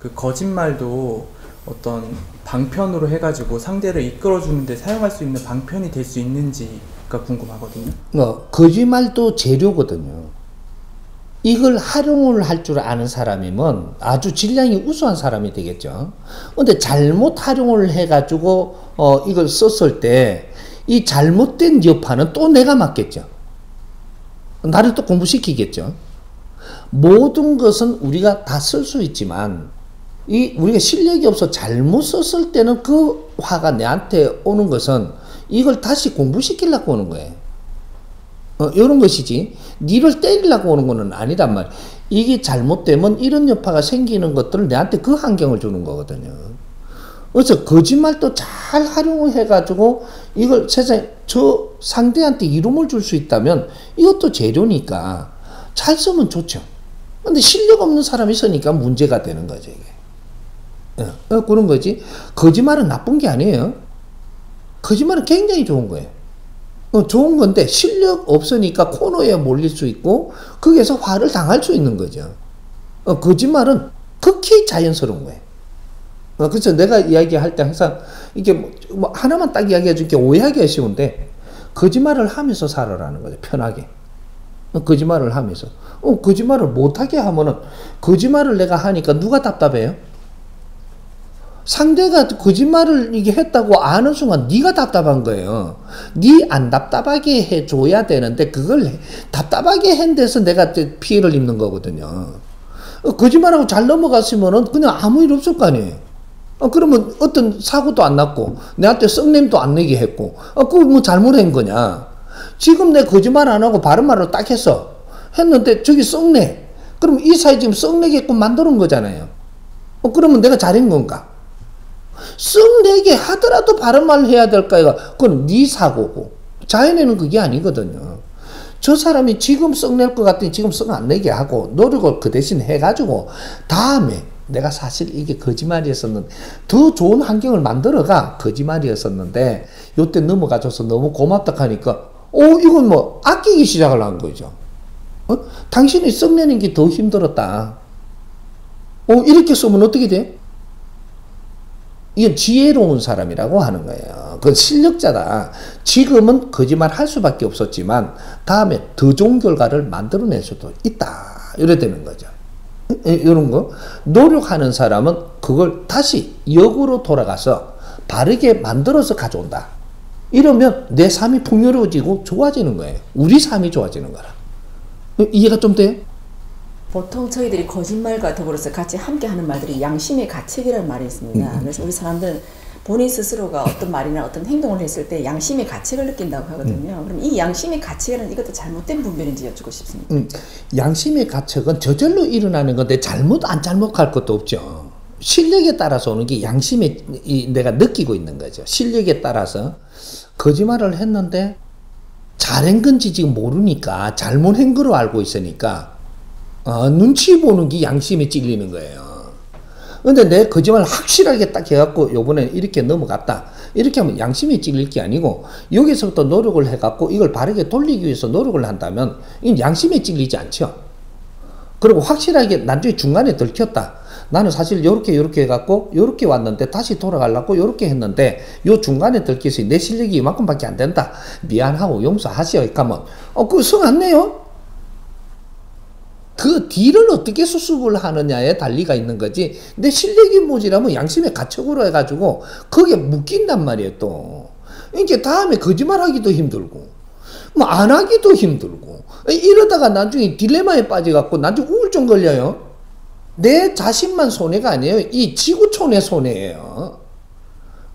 그 거짓말도 어떤 방편으로 해가지고 상대를 이끌어주는데 사용할 수 있는 방편이 될 수 있는지가 궁금하거든요. 어, 거짓말도 재료거든요. 이걸 활용을 할 줄 아는 사람이면 아주 질량이 우수한 사람이 되겠죠. 근데 잘못 활용을 해가지고, 어, 이걸 썼을 때, 이 잘못된 여파는 또 내가 맞겠죠. 나를 또 공부시키겠죠. 모든 것은 우리가 다 쓸 수 있지만, 이 우리가 실력이 없어 잘못 썼을 때는 그 화가 내한테 오는 것은 이걸 다시 공부시키려고 오는 거예요. 어, 이런 것이지. 니를 때리려고 오는 거는 아니란 말이야. 이게 잘못되면 이런 여파가 생기는 것들을 내한테 그 환경을 주는 거거든요. 그래서 거짓말도 잘 활용을 해가지고 이걸 세상에 저 상대한테 이름을 줄 수 있다면 이것도 재료니까 잘 쓰면 좋죠. 근데 실력 없는 사람이 있으니까 문제가 되는 거죠, 이게. 어, 어, 그런 거지. 거짓말은 나쁜 게 아니에요. 거짓말은 굉장히 좋은 거예요. 어, 좋은 건데 실력 없으니까 코너에 몰릴 수 있고 거기에서 화를 당할 수 있는 거죠. 어, 거짓말은 극히 자연스러운 거예요. 어, 그래서 내가 이야기할 때 항상 이게 뭐, 뭐 하나만 딱 이야기해 줄게 오해하기가 쉬운데 거짓말을 하면서 살아라는 거죠. 편하게. 어, 거짓말을 하면서. 어, 거짓말을 못하게 하면은 거짓말을 내가 하니까 누가 답답해요? 상대가 거짓말을 이게 했다고 아는 순간 네가 답답한 거예요. 네 안 답답하게 해줘야 되는데 그걸 답답하게 한 데서 내가 피해를 입는 거거든요. 어, 거짓말하고 잘 넘어갔으면은 그냥 아무 일 없을 거 아니에요. 어, 그러면 어떤 사고도 안 났고 내한테 썩냄도 안 내게 했고 어, 그거 뭐 잘못한 거냐. 지금 내 거짓말 안 하고 바른 말로 딱 했어. 했는데 저기 썩내. 그럼 이 사이 지금 썩내게끔 만드는 거잖아요. 어, 그러면 내가 잘한 건가? 썩내게 하더라도 바른 말을 해야 될까요? 그건 네 사고고. 자연에는 그게 아니거든요. 저 사람이 지금 썩낼 것 같더니 지금 썩안 내게 하고 노력을 그 대신 해가지고 다음에 내가 사실 이게 거짓말이었었는데 더 좋은 환경을 만들어가 거짓말이었었는데 요때 넘어가줘서 너무 고맙다 하니까 어 이건 뭐 아끼기 시작을 한 거죠. 어? 당신이 썩내는 게 더 힘들었다. 어 이렇게 쓰면 어떻게 돼? 이건 지혜로운 사람이라고 하는 거예요. 그건 실력자다. 지금은 거짓말 할 수밖에 없었지만 다음에 더 좋은 결과를 만들어낼 수도 있다. 이래 되는 거죠. 이런 거. 노력하는 사람은 그걸 다시 역으로 돌아가서 바르게 만들어서 가져온다. 이러면 내 삶이 풍요로워지고 좋아지는 거예요. 우리 삶이 좋아지는 거라. 이해가 좀 돼? 보통 저희들이 거짓말과 더불어서 같이 함께 하는 말들이 양심의 가책이라는 말이 있습니다. 음. 그래서 우리 사람들은 본인 스스로가 어떤 말이나 어떤 행동을 했을 때 양심의 가책을 느낀다고 하거든요. 음. 그럼 이 양심의 가책이라는 이것도 잘못된 분별인지 여쭙고 싶습니다. 음, 양심의 가책은 저절로 일어나는 건데 잘못 안 잘못할 것도 없죠. 실력에 따라서 오는 게 양심에 이 내가 느끼고 있는 거죠. 실력에 따라서 거짓말을 했는데 잘한 건지 지금 모르니까 잘못한 거로 알고 있으니까 어, 눈치 보는 게 양심에 찔리는 거예요. 근데 내 거짓말 확실하게 딱 해갖고 요번에 이렇게 넘어갔다. 이렇게 하면 양심에 찔릴 게 아니고 여기서부터 노력을 해갖고 이걸 바르게 돌리기 위해서 노력을 한다면 이 양심에 찔리지 않죠. 그리고 확실하게 나중에 중간에 들켰다. 나는 사실 요렇게 요렇게 해갖고 요렇게 왔는데 다시 돌아가려고 요렇게 했는데 요 중간에 들켜서 내 실력이 이만큼밖에 안 된다. 미안하고 용서하시오. 이렇게 하면 어, 그거 성안 내요? 그 뒤를 어떻게 수습을 하느냐에 달리가 있는 거지. 내 실력이 모자라면 양심의 가책으로 해가지고 거기에 묶인단 말이에요, 또. 이게 다음에 거짓말하기도 힘들고, 뭐 안 하기도 힘들고, 이러다가 나중에 딜레마에 빠져갖고 나중에 우울증 걸려요. 내 자신만 손해가 아니에요. 이 지구촌의 손해예요.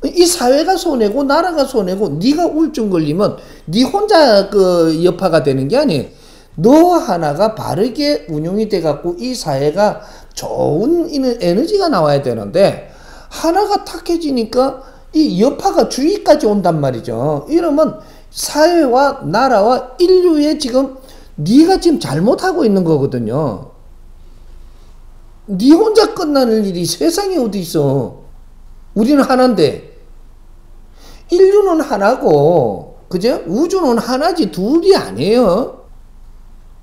이 사회가 손해고 나라가 손해고 네가 우울증 걸리면 네 혼자 그 여파가 되는 게 아니에요. 너 하나가 바르게 운용이 돼 갖고 이 사회가 좋은 에너지가 나와야 되는데 하나가 탁해지니까 이 여파가 주위까지 온단 말이죠. 이러면 사회와 나라와 인류의 지금 네가 지금 잘못하고 있는 거거든요. 네 혼자 끝나는 일이 세상에 어디 있어? 우리는 하나인데 인류는 하나고 그죠? 우주는 하나지 둘이 아니에요.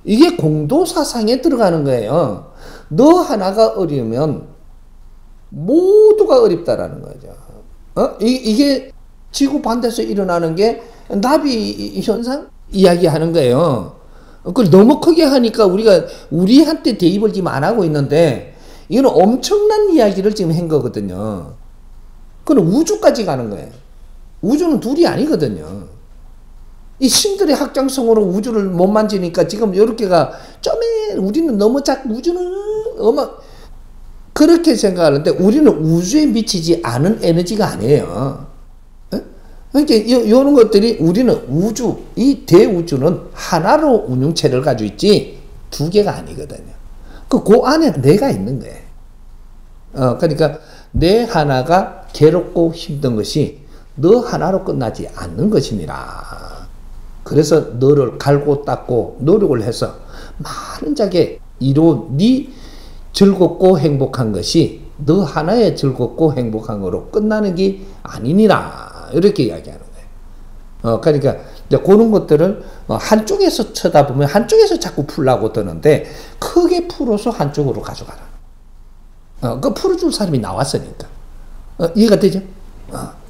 이게 공도 사상에 들어가는 거예요. 너 하나가 어려우면 모두가 어렵다라는 거죠. 어? 이, 이게 지구 반대에서 일어나는 게 나비 현상 이야기하는 거예요. 그걸 너무 크게 하니까 우리가 우리한테 대입을 지금 안 하고 있는데 이거는 엄청난 이야기를 지금 한 거거든요. 그건 우주까지 가는 거예요. 우주는 둘이 아니거든요. 이 신들의 확장성으로 우주를 못 만지니까 지금 이렇게가 점에 우리는 너무 작 우주는 어마 그렇게 생각하는데 우리는 우주에 미치지 않은 에너지가 아니에요. 예? 그러니까 요, 요런 것들이 우리는 우주 이 대우주는 하나로 운영체를 가지고 있지 두 개가 아니거든요. 그, 그 안에 내가 있는 거예요. 어, 그러니까 내 하나가 괴롭고 힘든 것이 너 하나로 끝나지 않는 것이니라. 그래서 너를 갈고 닦고 노력을 해서 많은 자게 네 즐겁고 행복한 것이 너 하나의 즐겁고 행복한 거로 끝나는 게 아니니라. 이렇게 이야기하는 거예요. 어, 그러니까 이제 그런 것들을 어, 한쪽에서 쳐다보면 한쪽에서 자꾸 풀라고 드는데 크게 풀어서 한쪽으로 가져가라. 어, 그 풀어줄 사람이 나왔으니까. 어, 이해가 되죠? 어.